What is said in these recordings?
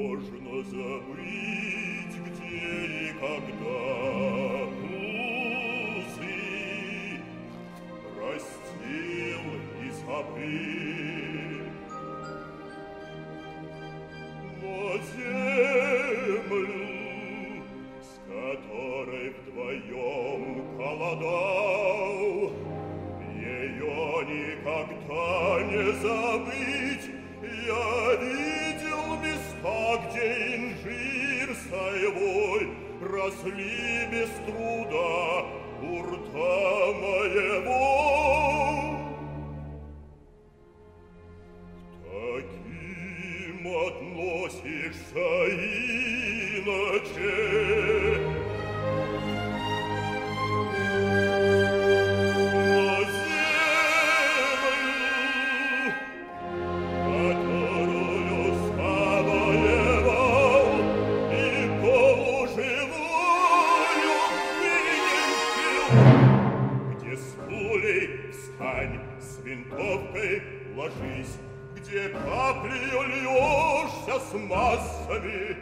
можно забыть, где и когда узы простил и забыл. Но землю, с которой вдвоем голодал, ее никогда не забыть. Инжир соевой росли без труда у рта моего. К таким относишься иначе. Пулей встань, с винтовкой ложись, где каплею льешься с массами,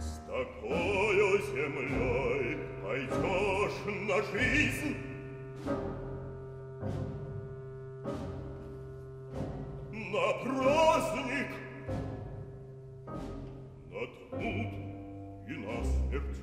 с такою землей пойдешь на жизнь. На праздник, на труд и на смерть.